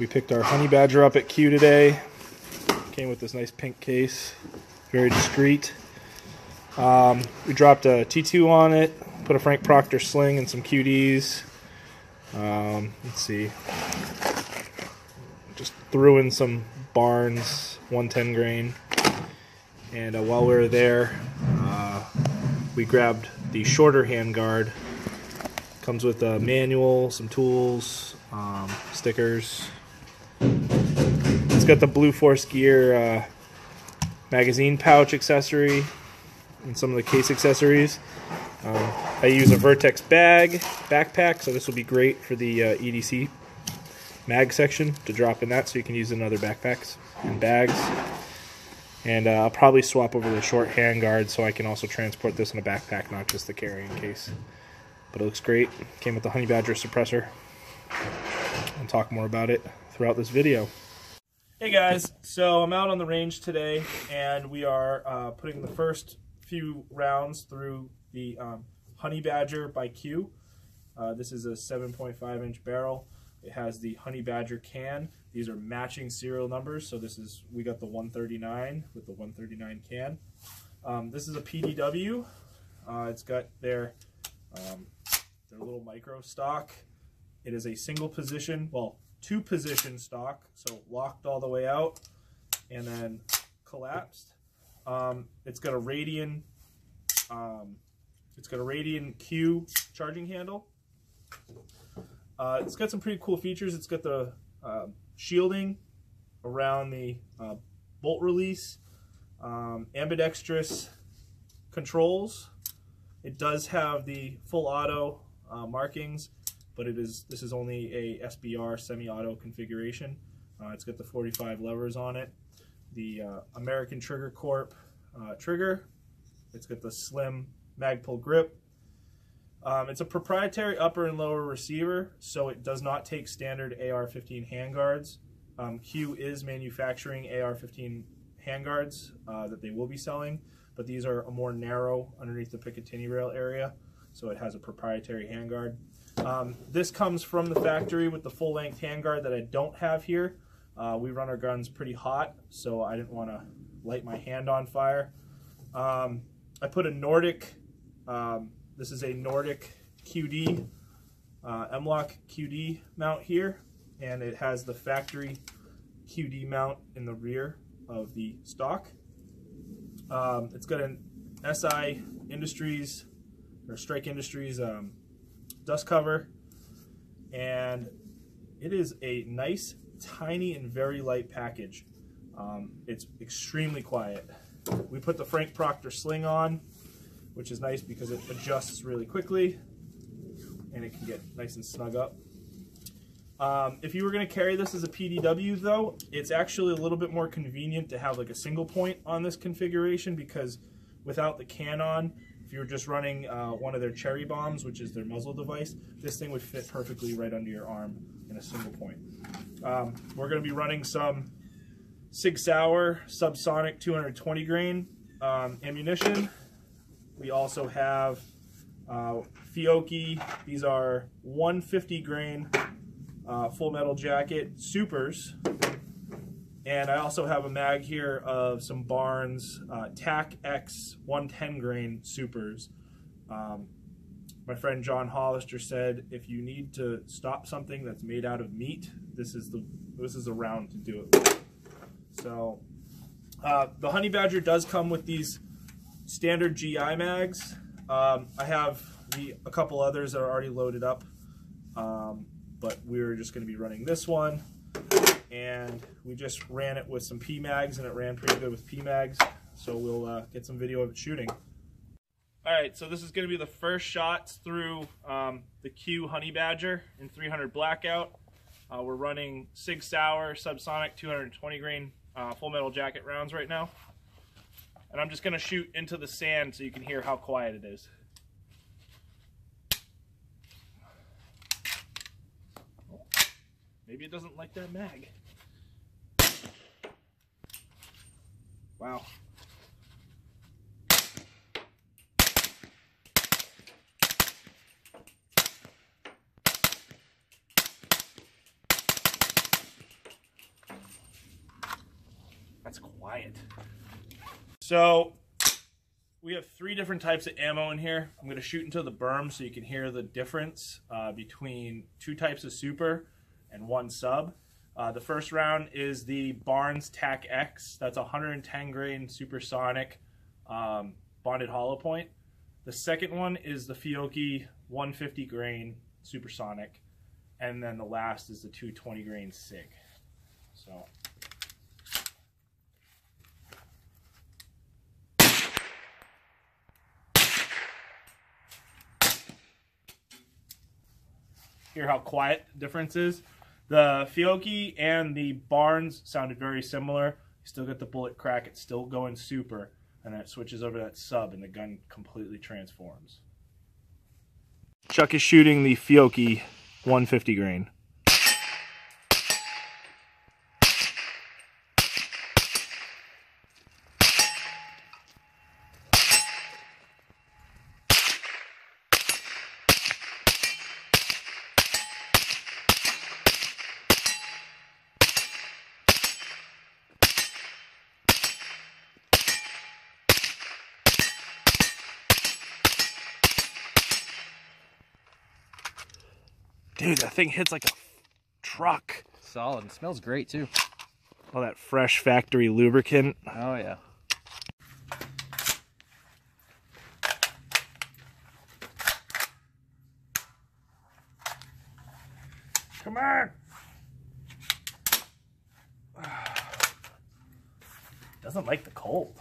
We picked our honey badger up at Q today. Came with this nice pink case, very discreet. Um, we dropped a T2 on it, put a Frank Proctor sling and some QDs. Um, let's see. Just threw in some Barnes 110 grain. And uh, while we were there, uh, we grabbed the shorter handguard. Comes with a manual, some tools, um, stickers. Got the Blue Force Gear uh, magazine pouch accessory and some of the case accessories. Um, I use a Vertex bag backpack, so this will be great for the uh, EDC mag section to drop in that, so you can use it in other backpacks and bags. And uh, I'll probably swap over the short handguard so I can also transport this in a backpack, not just the carrying case. But it looks great. Came with the Honey Badger suppressor. I'll talk more about it throughout this video. Hey guys, so I'm out on the range today and we are uh, putting the first few rounds through the um, Honey Badger by Q. Uh, this is a 7.5 inch barrel. It has the Honey Badger can. These are matching serial numbers. So this is, we got the 139 with the 139 can. Um, this is a PDW. Uh, it's got their, um, their little micro stock. It is a single position, well, two position stock. So locked all the way out and then collapsed. Um, it's got a Radian, um, it's got a Radian Q charging handle. Uh, it's got some pretty cool features. It's got the uh, shielding around the uh, bolt release, um, ambidextrous controls. It does have the full auto uh, markings, but it is this is only a SBR semi-auto configuration. Uh, it's got the 45 levers on it the uh, American Trigger Corp uh, trigger. It's got the slim Magpul grip. Um, it's a proprietary upper and lower receiver, so it does not take standard AR-15 handguards. Um, Q is manufacturing AR-15 handguards uh, that they will be selling, but these are a more narrow underneath the Picatinny rail area, so it has a proprietary handguard. Um, this comes from the factory with the full-length handguard that I don't have here. Uh, we run our guns pretty hot, so I didn't want to light my hand on fire. Um, I put a Nordic, um, this is a Nordic QD, uh, M-LOK QD mount here, and it has the factory QD mount in the rear of the stock. Um, it's got an SI Industries, or Strike Industries um, dust cover, and it is a nice tiny and very light package. Um, it's extremely quiet. We put the Frank Proctor sling on, which is nice because it adjusts really quickly and it can get nice and snug up. Um, if you were going to carry this as a PDW though, it's actually a little bit more convenient to have like a single point on this configuration because without the can on, if you were just running uh, one of their cherry bombs, which is their muzzle device, this thing would fit perfectly right under your arm in a single point. Um, we're going to be running some Sig Sauer subsonic 220 grain um, ammunition. We also have uh, Fiocchi. These are 150 grain uh, full metal jacket supers. And I also have a mag here of some Barnes uh, TAC X 110 grain supers. Um, my friend John Hollister said, if you need to stop something that's made out of meat, this is the this is a round to do it with. So uh, the Honey Badger does come with these standard GI mags. Um, I have the, a couple others that are already loaded up, um, but we're just going to be running this one. And we just ran it with some P mags, and it ran pretty good with P mags. So we'll uh, get some video of it shooting. All right, so this is going to be the first shots through um, the Q Honey Badger in 300 Blackout. Uh, we're running Sig Sauer Subsonic 220 grain uh, full metal jacket rounds right now. And I'm just going to shoot into the sand so you can hear how quiet it is. maybe it doesn't like that mag. Wow. That's quiet. So we have three different types of ammo in here. I'm going to shoot into the berm so you can hear the difference uh, between two types of super and one sub. Uh, the first round is the Barnes TAC X. That's 110 grain supersonic um, bonded hollow point. The second one is the Fiocchi 150 grain supersonic. And then the last is the 220 grain SIG. So hear how quiet the difference is. The Fiocchi and the Barnes sounded very similar. You still get the bullet crack. It's still going super. And then it switches over that sub and the gun completely transforms. Chuck is shooting the Fiocchi 150 grain. Dude, that thing hits like a truck. Solid. It smells great too. All that fresh factory lubricant. Oh yeah. Come on. Doesn't like the cold.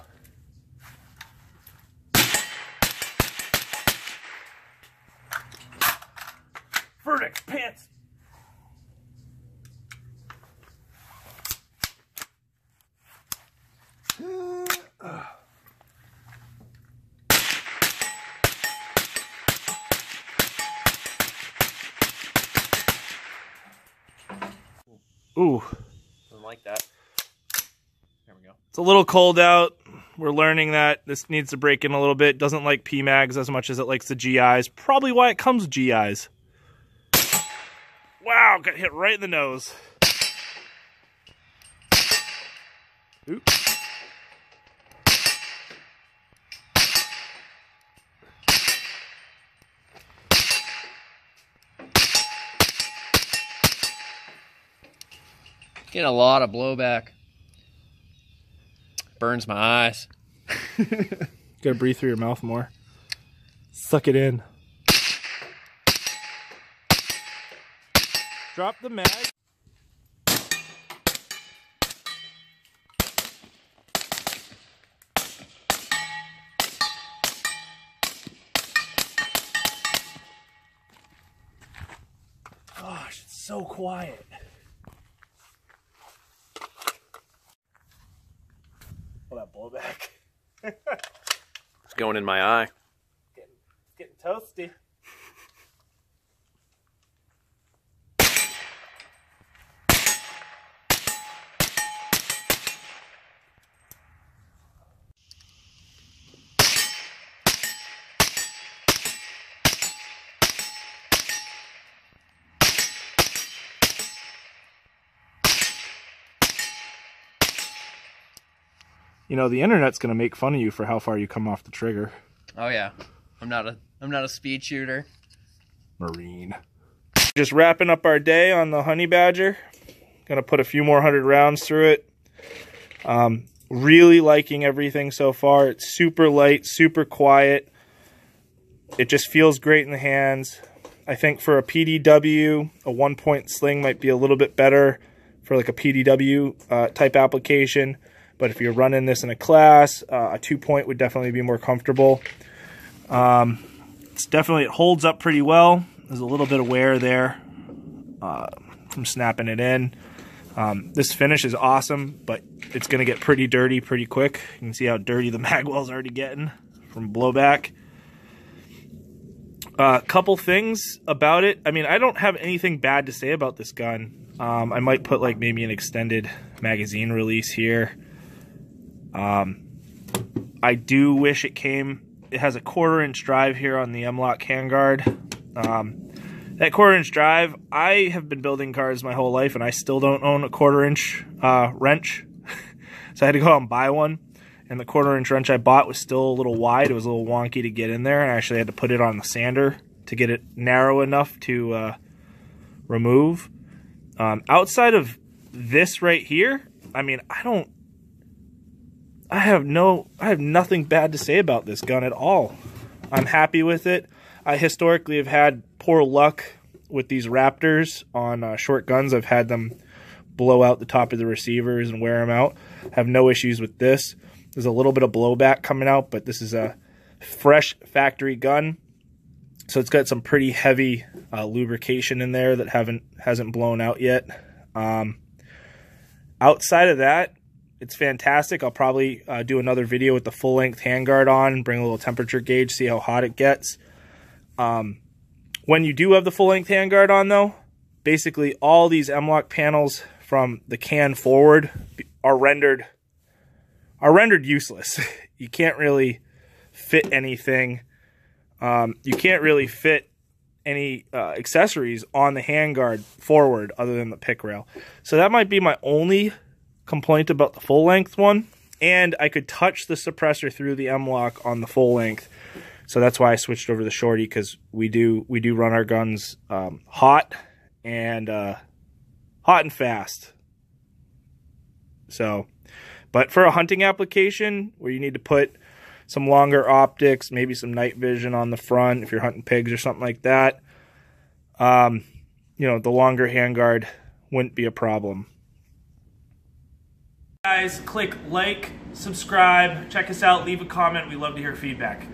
Ooh, Doesn't like that. There we go. it's a little cold out. We're learning that this needs to break in a little bit. Doesn't like PMags as much as it likes the GIs. Probably why it comes with GIs. Wow, got hit right in the nose. Oops. Getting a lot of blowback. Burns my eyes. Gotta breathe through your mouth more. Suck it in. Drop the mag. Gosh, it's so quiet. Blowback. It's going in my eye. Getting, getting toasty. You know, the internet's going to make fun of you for how far you come off the trigger. Oh yeah. I'm not a I'm not a speed shooter. Marine. Just wrapping up our day on the Honey Badger. Gonna put a few more hundred rounds through it. Um, really liking everything so far. It's super light, super quiet. It just feels great in the hands. I think for a PDW, a one point sling might be a little bit better for like a PDW uh, type application. But if you're running this in a class, uh, a two point would definitely be more comfortable. Um, it's definitely it holds up pretty well. There's a little bit of wear there uh, from snapping it in. Um, this finish is awesome, but it's going to get pretty dirty pretty quick. You can see how dirty the magwell's already getting from blowback. A uh, couple things about it. I mean, I don't have anything bad to say about this gun. Um, I might put like maybe an extended magazine release here. Um, I do wish it came. It has a quarter inch drive here on the M-LOK handguard. Um, that quarter inch drive, I have been building cars my whole life, and I still don't own a quarter inch uh, wrench. So I had to go out and buy one. And the quarter inch wrench I bought was still a little wide. It was a little wonky to get in there. And I actually had to put it on the sander to get it narrow enough to uh, remove. Um, outside of this right here, I mean, I don't. I have no. I have nothing bad to say about this gun at all. I'm happy with it. I historically have had poor luck with these Raptors on uh, short guns. I've had them blow out the top of the receivers and wear them out. I have no issues with this. There's a little bit of blowback coming out, but this is a fresh factory gun. So it's got some pretty heavy uh, lubrication in there that haven't hasn't blown out yet. Um, outside of that, it's fantastic. I'll probably uh, do another video with the full length handguard on, bring a little temperature gauge, see how hot it gets. Um, when you do have the full length handguard on, though, basically all these M-LOK panels from the can forward are rendered are rendered useless. you can't really fit anything. Um, you can't really fit any uh, accessories on the handguard forward other than the pick rail. So that might be my only complaint about the full length one. And I could touch the suppressor through the M-LOK on the full length. So that's why I switched over to the shorty because we do we do run our guns um, hot and uh, hot and fast. So, but for a hunting application where you need to put some longer optics, maybe some night vision on the front if you're hunting pigs or something like that, um, you know, the longer handguard wouldn't be a problem. Guys, click like, subscribe, check us out, leave a comment. We love to hear feedback.